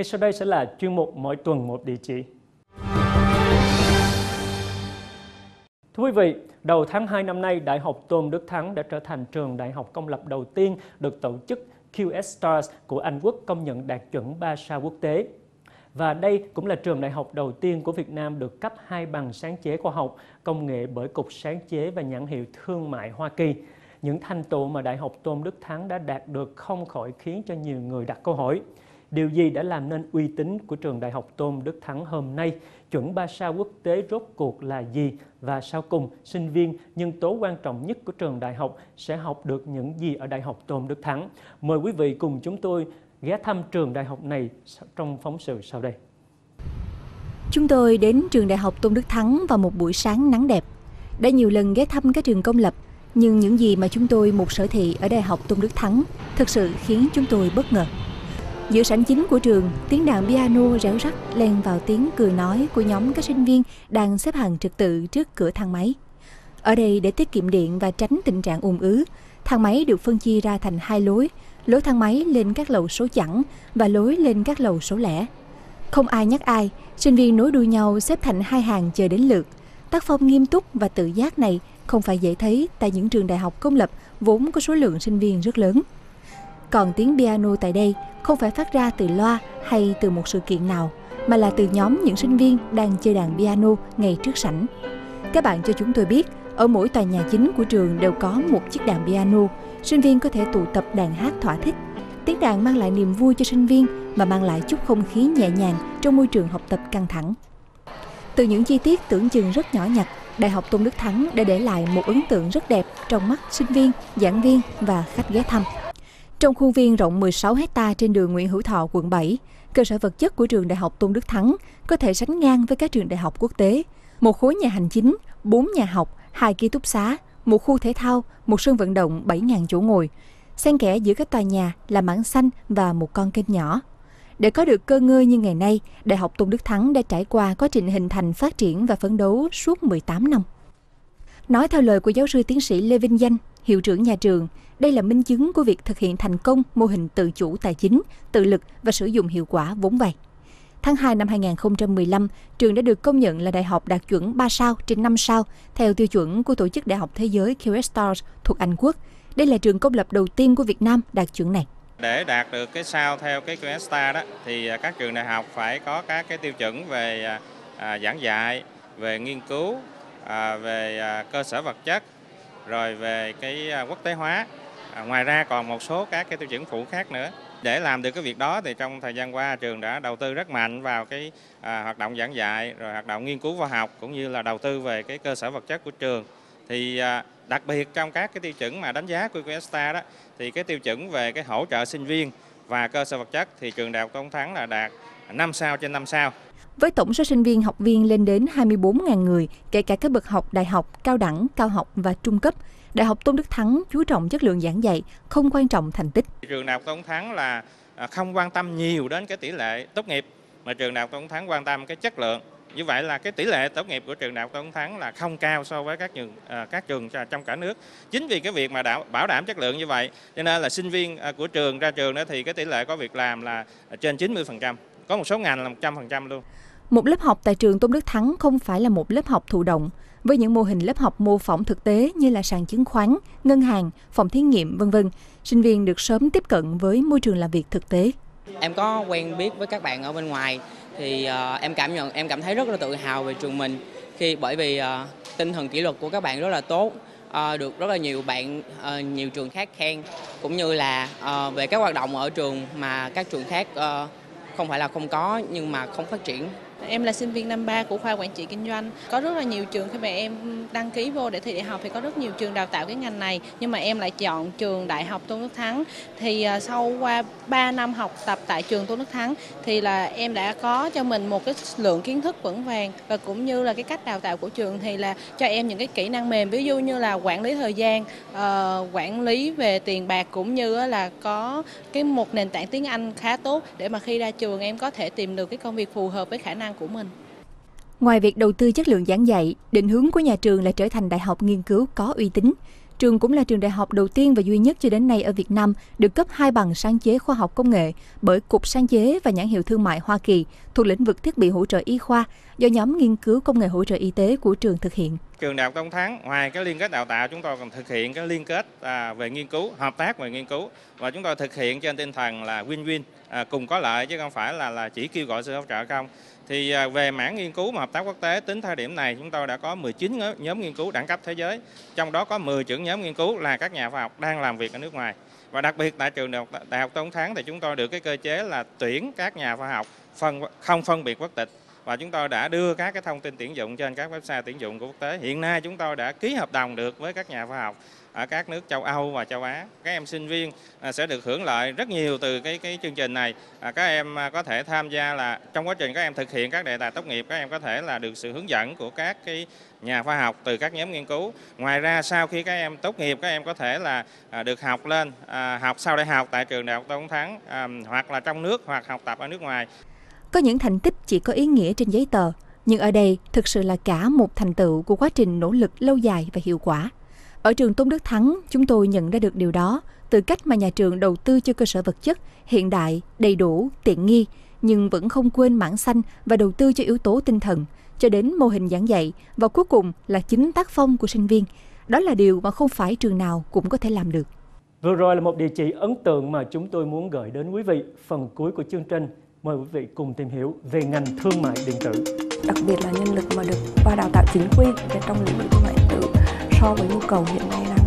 Ngay sau đây sẽ là chuyên mục mỗi tuần một địa chỉ. Thưa quý vị, đầu tháng 2 năm nay, Đại học Tôn Đức Thắng đã trở thành trường đại học công lập đầu tiên được tổ chức QS Stars của Anh Quốc công nhận đạt chuẩn 3 sao quốc tế. Và đây cũng là trường đại học đầu tiên của Việt Nam được cấp hai bằng sáng chế khoa học, công nghệ bởi Cục Sáng chế và Nhãn hiệu Thương mại Hoa Kỳ. Những thành tựu mà Đại học Tôn Đức Thắng đã đạt được không khỏi khiến cho nhiều người đặt câu hỏi. Điều gì đã làm nên uy tín của trường Đại học Tôn Đức Thắng hôm nay? Chuẩn 3 sao quốc tế rốt cuộc là gì? Và sau cùng, sinh viên, nhân tố quan trọng nhất của trường đại học sẽ học được những gì ở Đại học Tôn Đức Thắng? Mời quý vị cùng chúng tôi ghé thăm trường đại học này trong phóng sự sau đây. Chúng tôi đến trường Đại học Tôn Đức Thắng vào một buổi sáng nắng đẹp. Đã nhiều lần ghé thăm các trường công lập, nhưng những gì mà chúng tôi một sở thị ở Đại học Tôn Đức Thắng thực sự khiến chúng tôi bất ngờ. Giữa sảnh chính của trường, tiếng đàn piano réo rắt len vào tiếng cười nói của nhóm các sinh viên đang xếp hàng trực tự trước cửa thang máy. Ở đây để tiết kiệm điện và tránh tình trạng ùn ứ, thang máy được phân chia ra thành hai lối, lối thang máy lên các lầu số chẵn và lối lên các lầu số lẻ. Không ai nhắc ai, sinh viên nối đuôi nhau xếp thành hai hàng chờ đến lượt. Tác phong nghiêm túc và tự giác này không phải dễ thấy tại những trường đại học công lập vốn có số lượng sinh viên rất lớn. Còn tiếng piano tại đây không phải phát ra từ loa hay từ một sự kiện nào, mà là từ nhóm những sinh viên đang chơi đàn piano ngay trước sảnh. Các bạn cho chúng tôi biết, ở mỗi tòa nhà chính của trường đều có một chiếc đàn piano, sinh viên có thể tụ tập đàn hát thỏa thích. Tiếng đàn mang lại niềm vui cho sinh viên và mang lại chút không khí nhẹ nhàng trong môi trường học tập căng thẳng. Từ những chi tiết tưởng chừng rất nhỏ nhặt, Đại học Tôn Đức Thắng đã để lại một ấn tượng rất đẹp trong mắt sinh viên, giảng viên và khách ghé thăm. Trong khuôn viên rộng 16 hecta trên đường Nguyễn Hữu Thọ, quận 7, cơ sở vật chất của trường Đại học Tôn Đức Thắng có thể sánh ngang với các trường đại học quốc tế. Một khối nhà hành chính, 4 nhà học, hai ký túc xá, một khu thể thao, một sân vận động 7.000 chỗ ngồi. Xen kẽ giữa các tòa nhà là mảng xanh và một con kênh nhỏ. Để có được cơ ngơi như ngày nay, Đại học Tôn Đức Thắng đã trải qua quá trình hình thành, phát triển và phấn đấu suốt 18 năm. Nói theo lời của giáo sư tiến sĩ Lê Vinh Danh, hiệu trưởng nhà trường, đây là minh chứng của việc thực hiện thành công mô hình tự chủ tài chính, tự lực và sử dụng hiệu quả vốn vay. Tháng 2 năm 2015, trường đã được công nhận là đại học đạt chuẩn 3 sao trên 5 sao theo tiêu chuẩn của Tổ chức Đại học Thế giới QS Stars thuộc Anh Quốc. Đây là trường công lập đầu tiên của Việt Nam đạt chuẩn này. Để đạt được cái sao theo cái QS Star đó thì à, các trường đại học phải có các cái tiêu chuẩn về à, à, giảng dạy, về nghiên cứu, à, về à, cơ sở vật chất, rồi về cái à, quốc tế hóa. À, ngoài ra còn một số các cái tiêu chuẩn phụ khác nữa. Để làm được cái việc đó thì trong thời gian qua trường đã đầu tư rất mạnh vào cái à, hoạt động giảng dạy, rồi hoạt động nghiên cứu khoa học cũng như là đầu tư về cái cơ sở vật chất của trường. Thì à, đặc biệt trong các cái tiêu chuẩn mà đánh giá của QSTA đó thì cái tiêu chuẩn về cái hỗ trợ sinh viên và cơ sở vật chất thì trường đại học Tôn Thắng là đạt 5 sao trên 5 sao. Với tổng số sinh viên học viên lên đến 24.000 người, kể cả các bậc học đại học, cao đẳng, cao học và trung cấp, Đại học Tôn Đức Thắng chú trọng chất lượng giảng dạy, không quan trọng thành tích. Trường đại học Tôn Thắng là à, không quan tâm nhiều đến cái tỷ lệ tốt nghiệp mà trường đại học Tôn Thắng quan tâm cái chất lượng. Như vậy là cái tỷ lệ tốt nghiệp của trường đại học Tôn Thắng là không cao so với các trường à, các trường trong cả nước. Chính vì cái việc mà đảm, bảo đảm chất lượng như vậy, cho nên là sinh viên à, của trường ra trường đó thì cái tỷ lệ có việc làm là trên 90%. Có một số ngành là 100% luôn. Một lớp học tại trường Tôn Đức Thắng không phải là một lớp học thụ động, với những mô hình lớp học mô phỏng thực tế như là sàn chứng khoán, ngân hàng, phòng thí nghiệm vân vân. Sinh viên được sớm tiếp cận với môi trường làm việc thực tế. Em có quen biết với các bạn ở bên ngoài thì uh, em cảm nhận em cảm thấy rất là tự hào về trường mình khi bởi vì uh, tinh thần kỷ luật của các bạn rất là tốt uh, được rất là nhiều bạn uh, nhiều trường khác khen cũng như là uh, về các hoạt động ở trường mà các trường khác uh, không phải là không có nhưng mà không phát triển Em là sinh viên năm 3 của khoa quản trị kinh doanh. Có rất là nhiều trường khi mà em đăng ký vô để thi đại học thì có rất nhiều trường đào tạo cái ngành này, nhưng mà em lại chọn trường Đại học Tôn Đức Thắng. Thì à, sau qua 3 năm học tập tại trường Tôn Đức Thắng thì là em đã có cho mình một cái lượng kiến thức vững vàng và cũng như là cái cách đào tạo của trường thì là cho em những cái kỹ năng mềm ví dụ như là quản lý thời gian, ờ, quản lý về tiền bạc cũng như là có cái một nền tảng tiếng Anh khá tốt để mà khi ra trường em có thể tìm được cái công việc phù hợp với khả năng của mình. Ngoài việc đầu tư chất lượng giảng dạy, định hướng của nhà trường là trở thành đại học nghiên cứu có uy tín. Trường cũng là trường đại học đầu tiên và duy nhất cho đến nay ở Việt Nam được cấp hai bằng sáng chế khoa học công nghệ bởi Cục Sáng chế và Nhãn hiệu Thương mại Hoa Kỳ thuộc lĩnh vực thiết bị hỗ trợ y khoa do nhóm nghiên cứu công nghệ hỗ trợ y tế của trường thực hiện. Trường Đại học Tôn Thắng ngoài cái liên kết đào tạo chúng tôi còn thực hiện cái liên kết à, về nghiên cứu, hợp tác về nghiên cứu và chúng tôi thực hiện trên tinh thần là win-win à, cùng có lợi chứ không phải là là chỉ kêu gọi sự hỗ trợ không. Thì à, về mảng nghiên cứu mà hợp tác quốc tế tính thời điểm này chúng tôi đã có 19 nhóm nghiên cứu đẳng cấp thế giới, trong đó có 10 trưởng nhóm nghiên cứu là các nhà khoa học đang làm việc ở nước ngoài. Và đặc biệt tại trường Đại học, Đại học Tôn Thắng thì chúng tôi được cái cơ chế là tuyển các nhà khoa học phân không phân biệt quốc tịch và chúng tôi đã đưa các cái thông tin tuyển dụng trên các website tuyển dụng của quốc tế. Hiện nay chúng tôi đã ký hợp đồng được với các nhà khoa học ở các nước châu Âu và châu Á. Các em sinh viên à, sẽ được hưởng lợi rất nhiều từ cái cái chương trình này. À, các em à, có thể tham gia là trong quá trình các em thực hiện các đề tài tốt nghiệp, các em có thể là được sự hướng dẫn của các cái nhà khoa học từ các nhóm nghiên cứu. Ngoài ra sau khi các em tốt nghiệp, các em có thể là được học lên, học sau đại học tại trường Đại học Tôn Thắng hoặc là trong nước hoặc học tập ở nước ngoài. Có những thành tích chỉ có ý nghĩa trên giấy tờ, nhưng ở đây thực sự là cả một thành tựu của quá trình nỗ lực lâu dài và hiệu quả. Ở trường Tôn Đức Thắng, chúng tôi nhận ra được điều đó từ cách mà nhà trường đầu tư cho cơ sở vật chất hiện đại, đầy đủ, tiện nghi, nhưng vẫn không quên mảng xanh và đầu tư cho yếu tố tinh thần, cho đến mô hình giảng dạy và cuối cùng là chính tác phong của sinh viên. Đó là điều mà không phải trường nào cũng có thể làm được. Vừa rồi là một địa chỉ ấn tượng mà chúng tôi muốn gửi đến quý vị. Phần cuối của chương trình Mời quý vị cùng tìm hiểu về ngành thương mại điện tử. Đặc biệt là nhân lực mà được qua đào tạo chính quy trong lĩnh vực thương mại điện tử so với nhu cầu hiện nay là